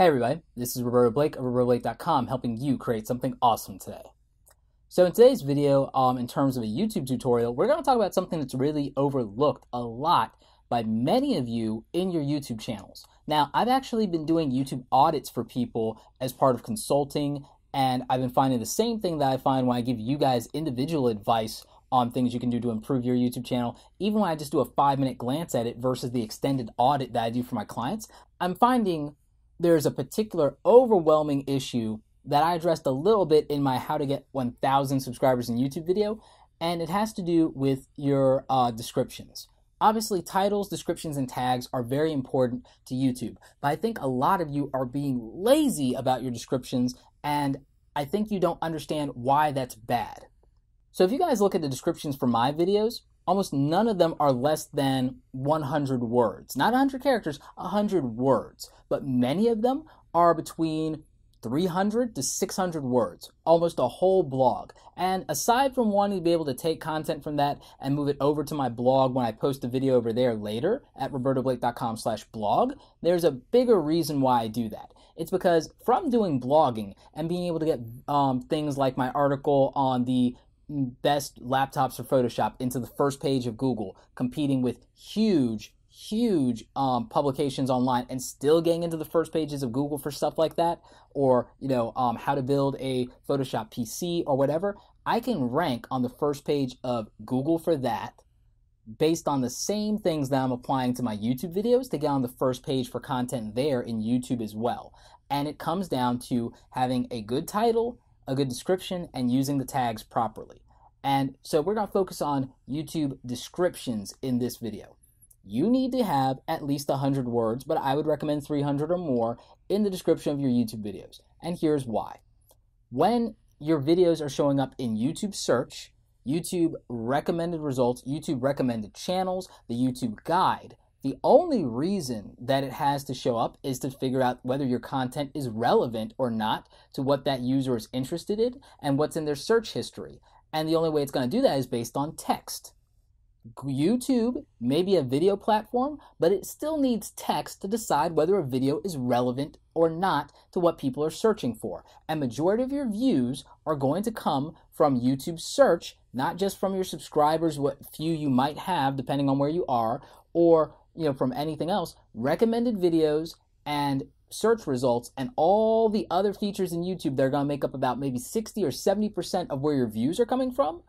Hey everybody, this is Roberto Blake of RobertoBlake.com helping you create something awesome today. So in today's video, um, in terms of a YouTube tutorial, we're going to talk about something that's really overlooked a lot by many of you in your YouTube channels. Now, I've actually been doing YouTube audits for people as part of consulting, and I've been finding the same thing that I find when I give you guys individual advice on things you can do to improve your YouTube channel. Even when I just do a five minute glance at it versus the extended audit that I do for my clients, I'm finding there's a particular overwhelming issue that I addressed a little bit in my How to Get 1,000 Subscribers in YouTube video, and it has to do with your uh, descriptions. Obviously, titles, descriptions, and tags are very important to YouTube, but I think a lot of you are being lazy about your descriptions, and I think you don't understand why that's bad. So if you guys look at the descriptions for my videos, almost none of them are less than 100 words. Not 100 characters, 100 words. But many of them are between 300 to 600 words, almost a whole blog. And aside from wanting to be able to take content from that and move it over to my blog when I post a video over there later at robertoblake.com slash blog, there's a bigger reason why I do that. It's because from doing blogging and being able to get um, things like my article on the best laptops for Photoshop into the first page of Google, competing with huge, huge um, publications online and still getting into the first pages of Google for stuff like that, or you know um, how to build a Photoshop PC or whatever, I can rank on the first page of Google for that based on the same things that I'm applying to my YouTube videos to get on the first page for content there in YouTube as well. And it comes down to having a good title, a good description, and using the tags properly. And so we're going to focus on YouTube descriptions in this video. You need to have at least 100 words, but I would recommend 300 or more in the description of your YouTube videos. And here's why. When your videos are showing up in YouTube search, YouTube recommended results, YouTube recommended channels, the YouTube guide, the only reason that it has to show up is to figure out whether your content is relevant or not to what that user is interested in and what's in their search history. And the only way it's going to do that is based on text. YouTube may be a video platform, but it still needs text to decide whether a video is relevant or not to what people are searching for. And majority of your views are going to come from YouTube search, not just from your subscribers, what few you might have depending on where you are, or you know, from anything else, recommended videos and search results and all the other features in YouTube that are going to make up about maybe 60 or 70% of where your views are coming from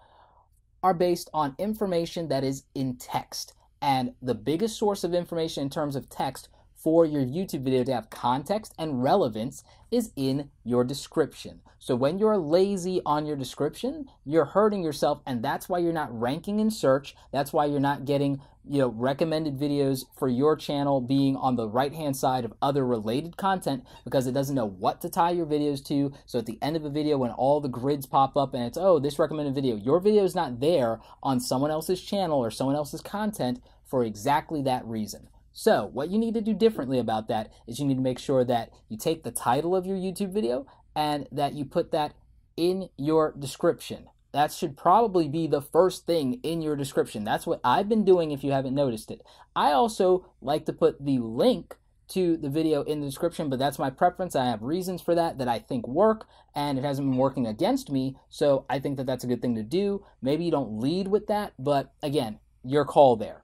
are based on information that is in text. And the biggest source of information in terms of text for your YouTube video to have context and relevance is in your description. So when you're lazy on your description, you're hurting yourself and that's why you're not ranking in search. That's why you're not getting, you know, recommended videos for your channel being on the right-hand side of other related content because it doesn't know what to tie your videos to. So at the end of a video when all the grids pop up and it's, "Oh, this recommended video." Your video is not there on someone else's channel or someone else's content for exactly that reason. So, what you need to do differently about that is you need to make sure that you take the title of your YouTube video and that you put that in your description. That should probably be the first thing in your description. That's what I've been doing if you haven't noticed it. I also like to put the link to the video in the description, but that's my preference. I have reasons for that that I think work, and it hasn't been working against me, so I think that that's a good thing to do. Maybe you don't lead with that, but again, your call there.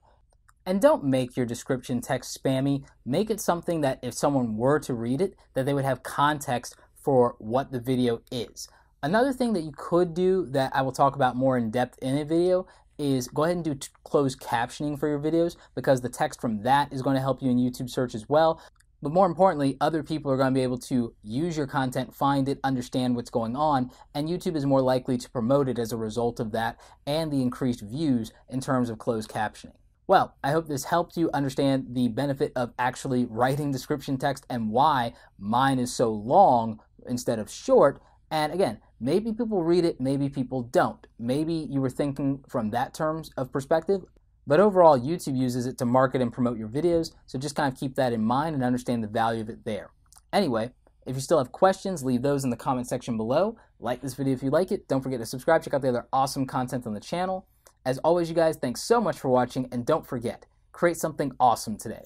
And don't make your description text spammy. Make it something that if someone were to read it, that they would have context for what the video is. Another thing that you could do that I will talk about more in depth in a video is go ahead and do closed captioning for your videos because the text from that is going to help you in YouTube search as well. But more importantly, other people are going to be able to use your content, find it, understand what's going on, and YouTube is more likely to promote it as a result of that and the increased views in terms of closed captioning. Well, I hope this helped you understand the benefit of actually writing description text and why mine is so long instead of short. And again, maybe people read it, maybe people don't. Maybe you were thinking from that terms of perspective, but overall, YouTube uses it to market and promote your videos, so just kind of keep that in mind and understand the value of it there. Anyway, if you still have questions, leave those in the comment section below. Like this video if you like it. Don't forget to subscribe. Check out the other awesome content on the channel. As always, you guys, thanks so much for watching, and don't forget, create something awesome today.